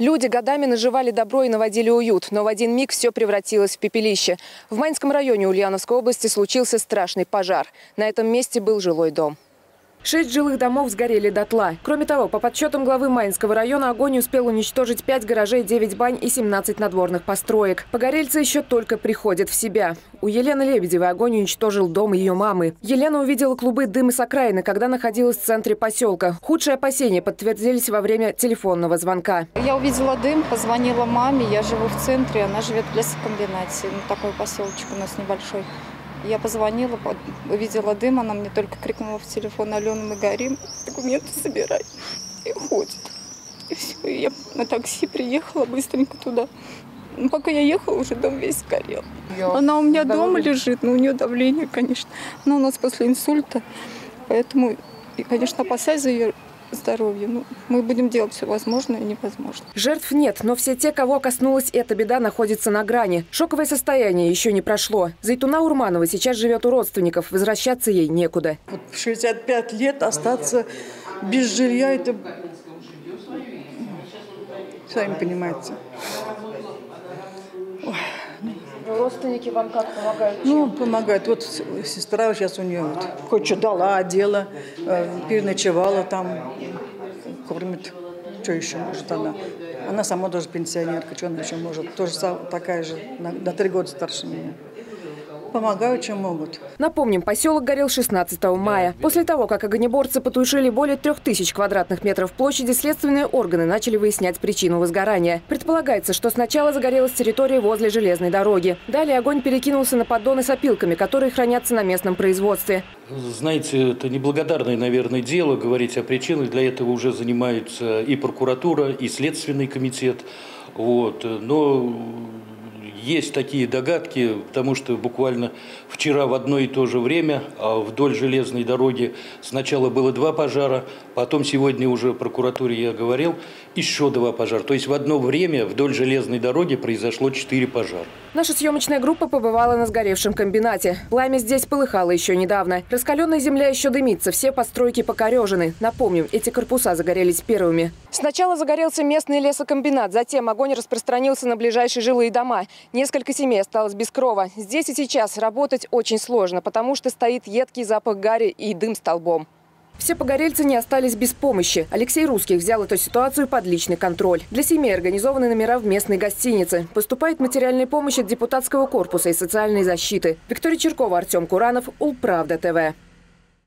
Люди годами наживали добро и наводили уют, но в один миг все превратилось в пепелище. В Майнском районе Ульяновской области случился страшный пожар. На этом месте был жилой дом. Шесть жилых домов сгорели дотла. Кроме того, по подсчетам главы Майнского района, огонь успел уничтожить 5 гаражей, 9 бань и 17 надворных построек. Погорельцы еще только приходят в себя. У Елены Лебедевой огонь уничтожил дом ее мамы. Елена увидела клубы дыма с окраины, когда находилась в центре поселка. Худшие опасения подтвердились во время телефонного звонка. Я увидела дым, позвонила маме. Я живу в центре, она живет в лесокомбинате. Ну, такой поселочек у нас небольшой. Я позвонила, увидела дым, она мне только крикнула в телефон, Алена, мы горим, документы собирай. И уходит. И все, и я на такси приехала быстренько туда. Но ну, пока я ехала, уже дом весь сгорел. Ее она у меня дома лежит, но у нее давление, конечно. Она у нас после инсульта, поэтому, и, конечно, опасаюсь за ее здоровья. Ну, мы будем делать все возможное и невозможное. Жертв нет, но все те, кого коснулась эта беда, находятся на грани. Шоковое состояние еще не прошло. Зайтуна Урманова сейчас живет у родственников. Возвращаться ей некуда. Вот в 65 лет остаться без жилья – это... Сами понимаете. Родственники вам как помогают? Ну, помогают. Вот сестра сейчас у нее вот, хоть что дала, одела, э, переночевала там, кормит. Что еще может она? Она сама тоже пенсионерка, что она еще может? Тоже такая же, на, на три года старше меня. Помогают, чем могут. Напомним, поселок горел 16 мая. После того, как огнеборцы потушили более трех тысяч квадратных метров площади, следственные органы начали выяснять причину возгорания. Предполагается, что сначала загорелась территория возле железной дороги. Далее огонь перекинулся на поддоны с опилками, которые хранятся на местном производстве. Знаете, это неблагодарное, наверное, дело говорить о причинах. Для этого уже занимаются и прокуратура, и Следственный комитет. Вот. Но есть такие догадки, потому что буквально вчера в одно и то же время а вдоль железной дороги сначала было два пожара, потом сегодня уже прокуратуре я говорил, еще два пожара. То есть в одно время вдоль железной дороги произошло четыре пожара. Наша съемочная группа побывала на сгоревшем комбинате. Пламя здесь полыхало еще недавно. Раскаленная земля еще дымится, все постройки покорежены. Напомним, эти корпуса загорелись первыми. Сначала загорелся местный лесокомбинат, затем огонь распространился на ближайшие жилые дома. Несколько семей осталось без крова. Здесь и сейчас работать очень сложно, потому что стоит едкий запах гари и дым столбом. Все погорельцы не остались без помощи. Алексей Русских взял эту ситуацию под личный контроль. Для семей организованы номера в местной гостинице. Поступает материальная помощь от депутатского корпуса и социальной защиты. Виктория Черкова, Артем Куранов, Улправда ТВ.